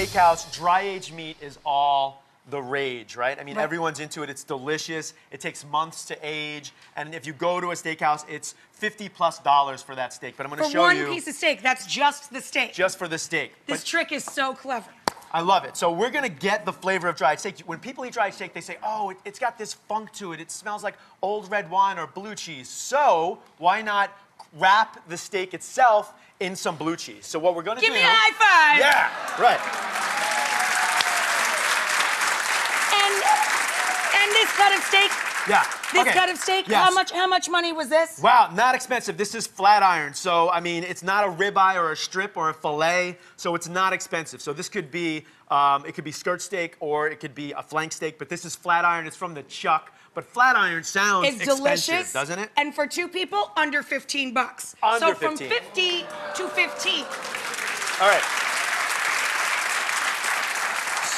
steakhouse, dry aged meat is all the rage, right? I mean, Right. everyone's into it. It's delicious. It takes months to age. And if you go to a steakhouse, it's 50 plus dollars for that steak. But I'm going to show you. For one piece of steak, that's just the steak. just for the steak. this But trick is so clever. I love it. So we're gonna get the flavor of dried steak. When people eat dried steak, they say, "Oh, it, it's got this funk to it. It smells like old red wine or blue cheese." So why not wrap the steak itself in some blue cheese? So what we're gonna Give do? Give me a high five. Yeah, right. And this cut of steak, Yeah. this okay. cut of steak, Yes. how much how much money was this? Wow, not expensive. This is flat iron. So, I mean, it's not a ribeye or a strip or a filet. So, it's not expensive. So, this could be, um, it could be skirt steak or it could be a flank steak. But this is flat iron. It's from the chuck. But flat iron sounds It's expensive, delicious, doesn't it? And for two people, under 15 bucks. Under so from 50 to 15. All right.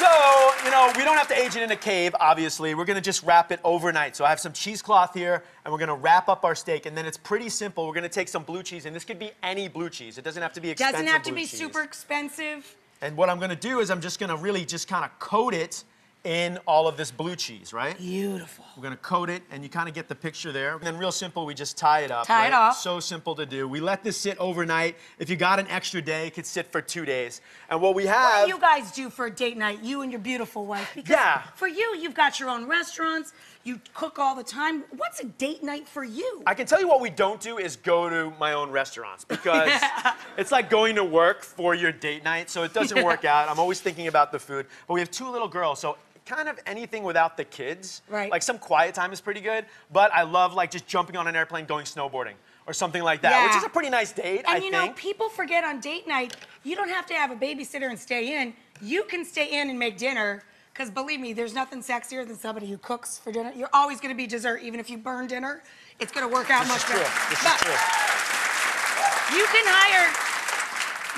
So, you know, we don't have to age it in a cave, obviously. We're gonna just wrap it overnight. So I have some cheesecloth here, and we're gonna wrap up our steak, and then it's pretty simple. We're gonna take some blue cheese, and this could be any blue cheese. It doesn't have to be expensive Doesn't have to be cheese. super expensive. And what I'm gonna do is I'm just gonna really just kind of coat it in all of this blue cheese, right? Beautiful. We're gonna coat it, and you kind of get the picture there. And then real simple, we just tie it up. Tie it off. So simple to do. We let this sit overnight. If you got an extra day, it could sit for two days. And what we have... What do you guys do for a date night, you and your beautiful wife? Because Yeah. for you, you've got your own restaurants, you cook all the time. What's a date night for you? I can tell you what we don't do is go to my own restaurants because it's like going to work for your date night, so it doesn't work out. I'm always thinking about the food. But we have two little girls, so kind of anything without the kids. Right. Like some quiet time is pretty good, but I love like just jumping on an airplane, going snowboarding or something like that, which is a pretty nice date, and I you know, think. people forget on date night, you don't have to have a babysitter and stay in. You can stay in and make dinner. Because believe me, there's nothing sexier than somebody who cooks for dinner. You're always going to be dessert, even if you burn dinner. It's going to work out This much is true. better. This is true. you can hire,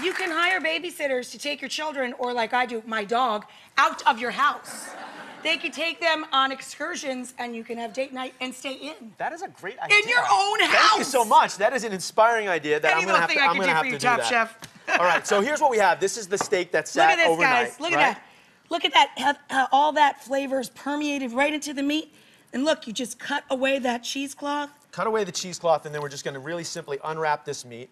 you can hire babysitters to take your children, or like I do, my dog, out of your house. They could take them on excursions, and you can have date night and stay in. That is a great idea. In your own house. Thank you so much. That is an inspiring idea that Any I'm gonna have thing to, I'm gonna do have for you, to do that. Chef. All right, so here's what we have. This is the steak that's that Look at this, overnight. guys. Look at that. Look at that. How uh, all that flavor is permeated right into the meat. And look, you just cut away that cheesecloth. cut away the cheesecloth, and then we're just gonna really simply unwrap this meat.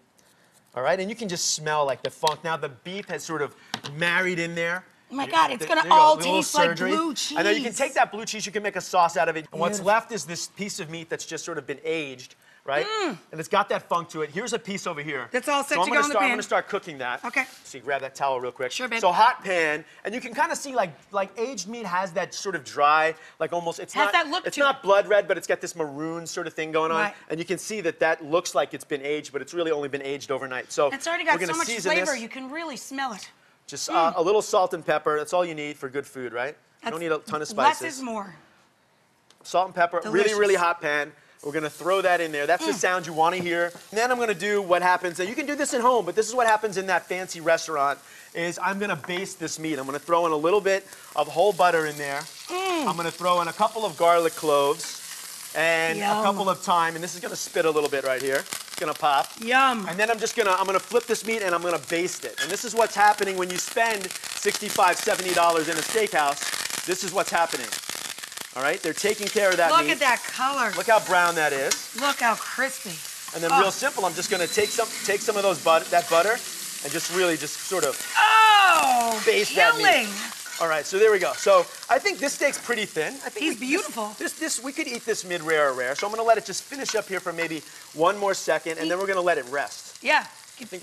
All right, and you can just smell like the funk. Now the beef has sort of married in there. Oh my God, it's gonna go, all taste like blue And then you can take that blue cheese, you can make a sauce out of it. And what's left is this piece of meat that's just sort of been aged, right? And it's got that funk to it. Here's a piece over here. Mm. That's all set so I'm to gonna go in the start, I'm gonna start cooking that. Okay. So you grab that towel real quick. Sure, babe. So hot pan, and you can kind of see like like aged meat has that sort of dry, like almost it's Has not that look it's not it. blood red, but it's got this maroon sort of thing going on. Right. And you can see that that looks like it's been aged, but it's really only been aged overnight. So It's already got so much flavor, this. you can really smell it. Just uh, a little salt and pepper. That's all you need for good food, right? You don't Mm. Need a ton of spices. Less is more. Salt and pepper. Really, really hot pan. We're gonna throw that in there. Mm. That's the sound you want to hear. And then I'm gonna do what happens. And you can do this at home, but this is what happens in that fancy restaurant. Is I'm gonna baste this meat. I'm gonna throw in a little bit of whole butter in there. Mm. I'm gonna throw in a couple of garlic cloves and Yum. a couple of thyme. And this is gonna spit a little bit right here. It's gonna pop. Yum. And then I'm just gonna, I'm gonna flip this meat and I'm gonna baste it. And this is what's happening when you spend 65, 70 dollars in a steakhouse. This is what's happening. All right, they're taking care of that Look meat. at that color. Look how brown that is. Look how crispy. And then Oh. real simple, I'm just gonna take some, take some of those but that butter and just really just sort of, Oh, Baste that meat. all right, so there we go. So I think this steak's pretty thin. I think He's we- beautiful. This, this, we could eat this mid-rare or rare. So I'm gonna let it just finish up here for maybe one more second and then we're gonna let it rest. Yeah.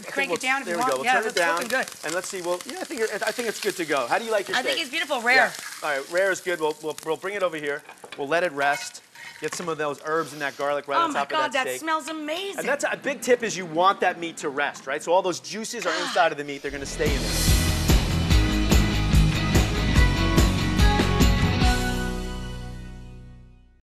Crank we'll- it down if there we go. We'll yeah, turn it down. good. And let's see. Well, yeah, I think I think it's good to go. How do you like your I steak? think it's beautiful, rare. Yeah. All right, rare is good. We'll, we'll, we'll bring it over here. We'll let it rest. Get some of those herbs and that garlic right Oh on top God, of that that steak. Oh my God, that smells amazing. and that's a big tip is you want that meat to rest, right? So all those juices are inside of the meat. They're going to stay in there.